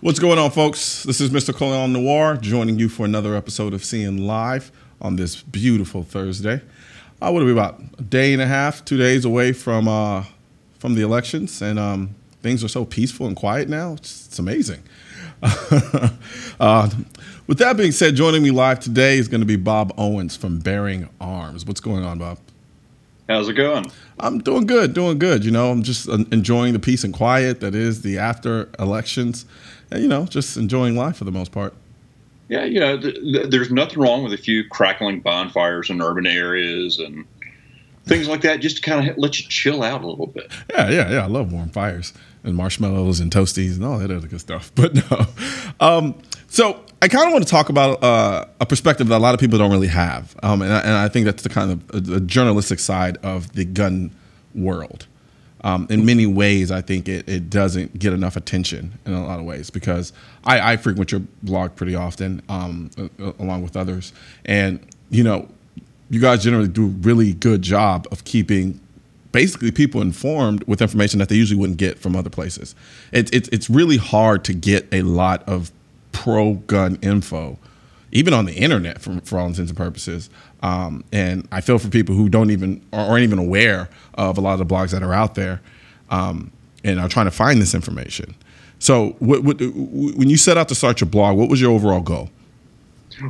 What's going on, folks? This is Mr. Colion Noir joining you for another episode of CN Live on this beautiful Thursday. Uh, what are we about? A day and a half, two days away from uh, from the elections, and um, things are so peaceful and quiet now. It's, it's amazing. uh, with that being said, joining me live today is going to be Bob Owens from Bearing Arms. What's going on, Bob? How's it going? I'm doing good, doing good. You know, I'm just enjoying the peace and quiet that is the after elections and, you know, just enjoying life for the most part. Yeah, you know, th- th- there's nothing wrong with a few crackling bonfires in urban areas and things like that, just to kind of let you chill out a little bit. Yeah, yeah, yeah. I love warm fires and marshmallows and toasties and all that other good stuff. But no, um, so I kind of want to talk about uh, a perspective that a lot of people don't really have, um, and, I, and, I, think that's the kind of uh, the journalistic side of the gun world um, in many ways, I think it, it doesn't get enough attention in a lot of ways because I, I frequent your blog pretty often, um, along with others, and you know, you guys generally do a really good job of keeping basically people informed with information that they usually wouldn't get from other places. It's it's it's really hard to get a lot of pro gun info even on the internet for, for all intents and purposes. Um, and I feel for people who don't even aren't even aware of a lot of the blogs that are out there um, and are trying to find this information. So, what, what, when you set out to start your blog, what was your overall goal?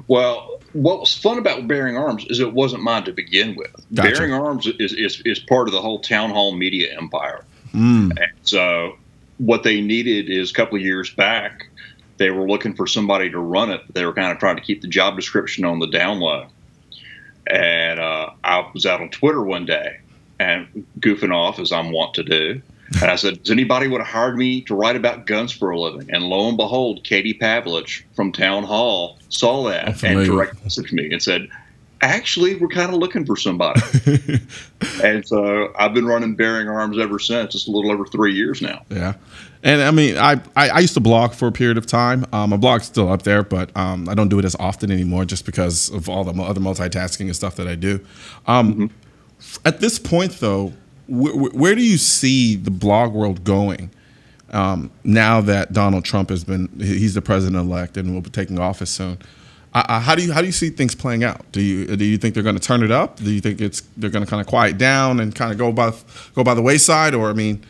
Well, what was fun about Bearing Arms is it wasn't mine to begin with. Gotcha. Bearing Arms is, is, is part of the whole town hall media empire. Mm. And so, what they needed is a couple of years back, they were looking for somebody to run it. They were kind of trying to keep the job description on the down low. And uh, I was out on Twitter one day and goofing off as I'm wont to do. And I said, Does anybody want to hire me to write about guns for a living? And lo and behold, Katie Pavlich from Town Hall saw that and direct messaged me and said, Actually, we're kind of looking for somebody. and so I've been running Bearing Arms ever since. It's a little over three years now. Yeah. And I mean, I, I, I used to blog for a period of time. Um, my blog's still up there, but um, I don't do it as often anymore just because of all the other multitasking and stuff that I do. Um, mm-hmm. At this point, though, wh- where do you see the blog world going um, now that Donald Trump has been he's the president elect and will be taking office soon? Uh, uh, how do you how do you see things playing out? Do you do you think they're going to turn it up? Do you think it's they're going to kind of quiet down and kind of go by go by the wayside, or I mean?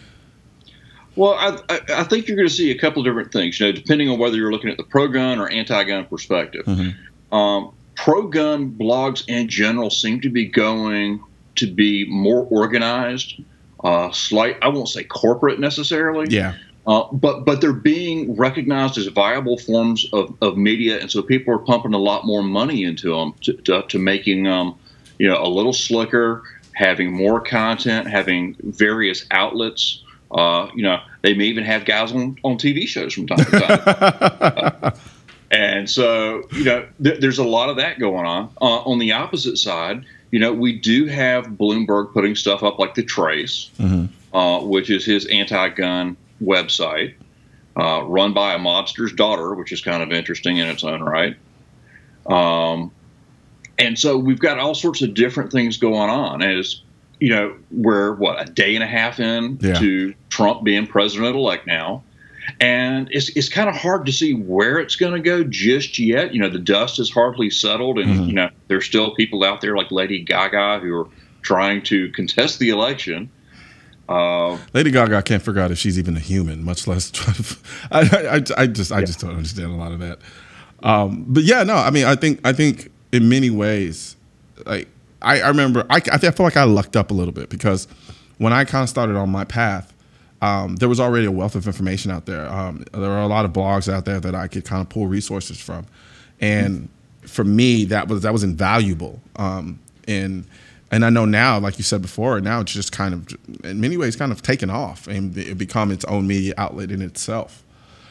Well, I, I think you're going to see a couple of different things. You know, depending on whether you're looking at the pro-gun or anti-gun perspective. Mm-hmm. Um, pro-gun blogs in general seem to be going to be more organized, uh, slight. I won't say corporate necessarily. Yeah. Uh, but but they're being recognized as viable forms of, of media, and so people are pumping a lot more money into them to, to, to making them, um, you know, a little slicker, having more content, having various outlets. Uh, you know, they may even have guys on, on TV shows from time to time. uh, and so, you know, th- there's a lot of that going on. Uh, on the opposite side, you know, we do have Bloomberg putting stuff up like the Trace, mm-hmm. Uh, which is his anti-gun website, uh, run by a mobster's daughter, which is kind of interesting in its own right. Um, and so we've got all sorts of different things going on as you know we're what a day and a half in yeah. to Trump being president elect now. And it's, it's kind of hard to see where it's going to go just yet. You know, the dust is hardly settled, and mm-hmm. you know there's still people out there like Lady Gaga who are trying to contest the election. Uh, Lady Gaga can't figure out if she's even a human, much less. I, I, I, just, I yeah. just don't understand a lot of that. Um, but yeah, no, I mean, I think, I think in many ways, like I, I remember, I, I feel like I lucked up a little bit because when I kind of started on my path, um, there was already a wealth of information out there. Um, there were a lot of blogs out there that I could kind of pull resources from, and for me, that was that was invaluable. Um, and and I know now, like you said before, now it's just kind of, in many ways, kind of taken off and it become its own media outlet in itself.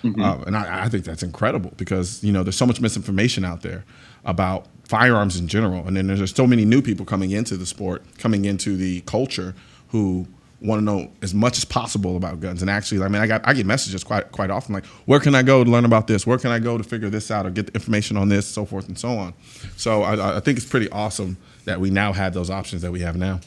Mm-hmm. Uh, and I, I, think that's incredible because you know there's so much misinformation out there about firearms in general, and then there's so many new people coming into the sport, coming into the culture, who want to know as much as possible about guns. And actually, I mean, I got I get messages quite quite often like, where can I go to learn about this? Where can I go to figure this out or get the information on this, so forth and so on. So I, I think it's pretty awesome that we now have those options that we have now.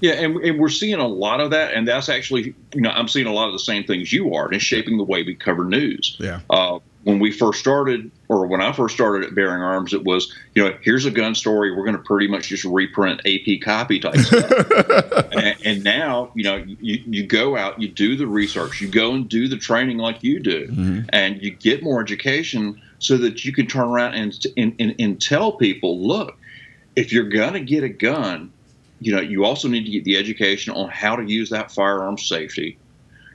Yeah, and, and we're seeing a lot of that, and that's actually, you know, I'm seeing a lot of the same things you are, and it's shaping the way we cover news. Yeah. Uh, when we first started, or when I first started at Bearing Arms, it was, you know, here's a gun story. We're going to pretty much just reprint AP copy type stuff. and, and, now, you know, you, you go out, you do the research, you go and do the training like you do, mm-hmm. and you get more education so that you can turn around and, and, and, and tell people, look, if you're going to get a gun, you know, you also need to get the education on how to use that firearm safety,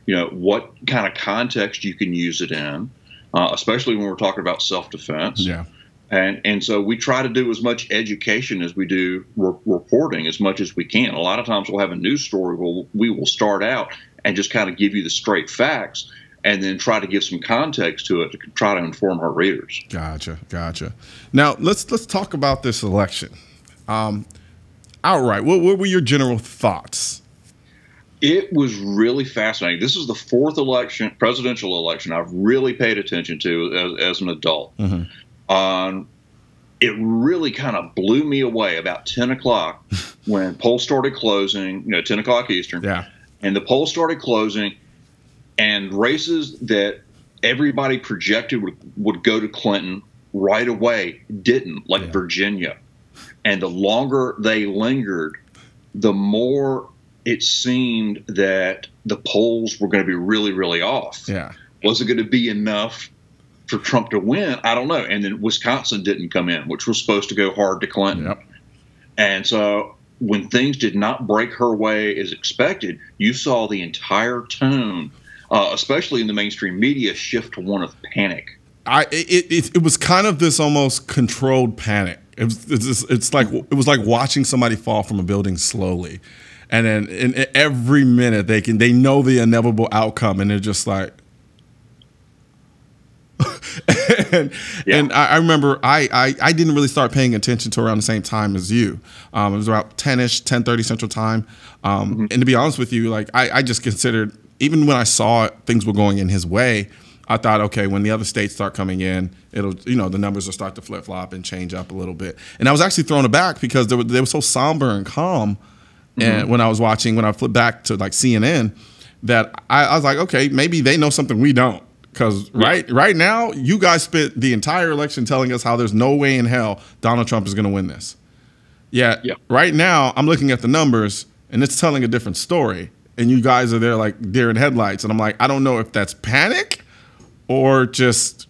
you know, what kind of context you can use it in uh, especially when we're talking about self defense. Yeah. And, and so we try to do as much education as we do re- reporting as much as we can. A lot of times we'll have a news story where we will start out and just kind of give you the straight facts and then try to give some context to it to try to inform our readers. Gotcha, gotcha. Now let's let's talk about this election. Um, outright, what, what were your general thoughts it was really fascinating. This is the fourth election, presidential election, I've really paid attention to as, as an adult. Mm-hmm. Um, it really kind of blew me away about 10 o'clock when polls started closing, you know, 10 o'clock Eastern. Yeah. And the polls started closing, and races that everybody projected would, would go to Clinton right away didn't, like yeah. Virginia. And the longer they lingered, the more it seemed that the polls were going to be really, really off. Yeah. Was it going to be enough for Trump to win? I don't know. And then Wisconsin didn't come in, which was supposed to go hard to Clinton. Yep. And so when things did not break her way as expected, you saw the entire tone, uh, especially in the mainstream media, shift to one of panic. I it, it, it was kind of this almost controlled panic. It was, it's, it's like it was like watching somebody fall from a building slowly and then in, every minute they can they know the inevitable outcome, and they're just like. and, yeah. and I, I, remember I, I, I didn't really start paying attention to around the same time as you. Um, it was about 10ish, 10:30 Central Time. Um, mm-hmm. And to be honest with you, like I, I just considered even when I saw things were going in his way, I thought, okay, when the other states start coming in, it'll, you know, the numbers will start to flip flop and change up a little bit. And I was actually thrown aback because they were, they were so somber and calm and mm-hmm. when I was watching, when I flipped back to like CNN, that I, I was like, okay, maybe they know something we don't. Because right right now, you guys spent the entire election telling us how there's no way in hell Donald Trump is going to win this. Yeah, yeah. Right now, I'm looking at the numbers and it's telling a different story. And you guys are there like deer in headlights. And I'm like, I don't know if that's panic or just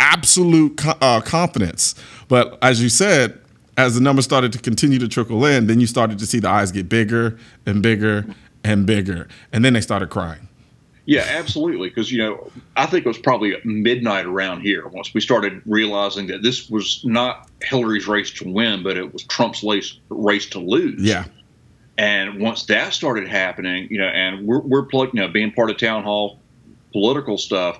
absolute uh, confidence. But as you said, as the numbers started to continue to trickle in, then you started to see the eyes get bigger and bigger and bigger, and then they started crying. Yeah, absolutely. Because you know, I think it was probably midnight around here once we started realizing that this was not Hillary's race to win, but it was Trump's race race to lose. Yeah. And once that started happening, you know, and we're we're plugged, you know, being part of town hall political stuff,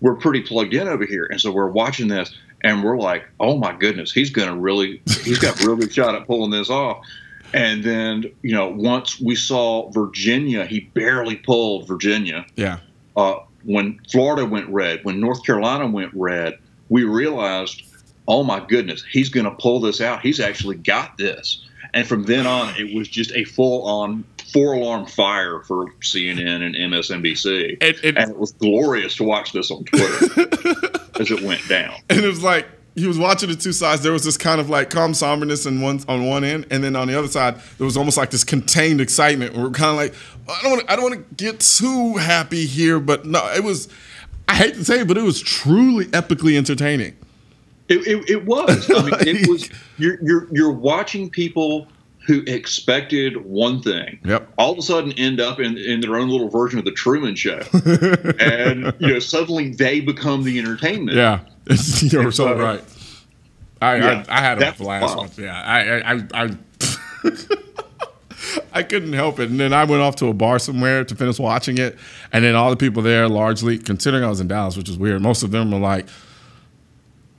we're pretty plugged in over here, and so we're watching this and we're like, oh my goodness, he's going to really, he's got real good shot at pulling this off. And then, you know, once we saw Virginia, he barely pulled Virginia. Yeah. Uh, when Florida went red, when North Carolina went red, we realized, oh my goodness, he's going to pull this out. He's actually got this. And from then on, it was just a full on four alarm fire for CNN and MSNBC. And it was glorious to watch this on Twitter as it went down. And it was like, he was watching the two sides. There was this kind of like calm somberness in one on one end, and then on the other side, there was almost like this contained excitement. We're kind of like, I don't, wanna, I don't want to get too happy here, but no, it was. I hate to say it, but it was truly epically entertaining. It, it, it was. I mean, it was. You're you're you're watching people who expected one thing, yep. all of a sudden end up in, in their own little version of the Truman Show, and you know suddenly they become the entertainment. Yeah, you're so, so right. I, yeah, I, I had a blast. Yeah, I I I. I couldn't help it. And then I went off to a bar somewhere to finish watching it. And then all the people there, largely, considering I was in Dallas, which is weird, most of them were like,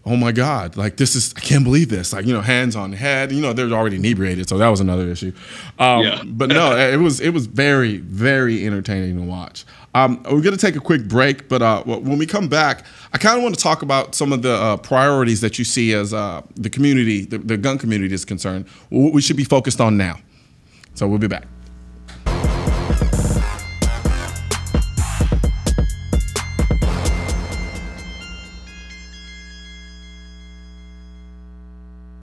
oh my God, like this is, I can't believe this. Like, you know, hands on head, you know, they're already inebriated. So that was another issue. Um, yeah. but no, it was, it was very, very entertaining to watch. Um, we're going to take a quick break, but uh, when we come back, I kind of want to talk about some of the uh, priorities that you see as uh, the community, the, the gun community is concerned, what we should be focused on now. So we'll be back.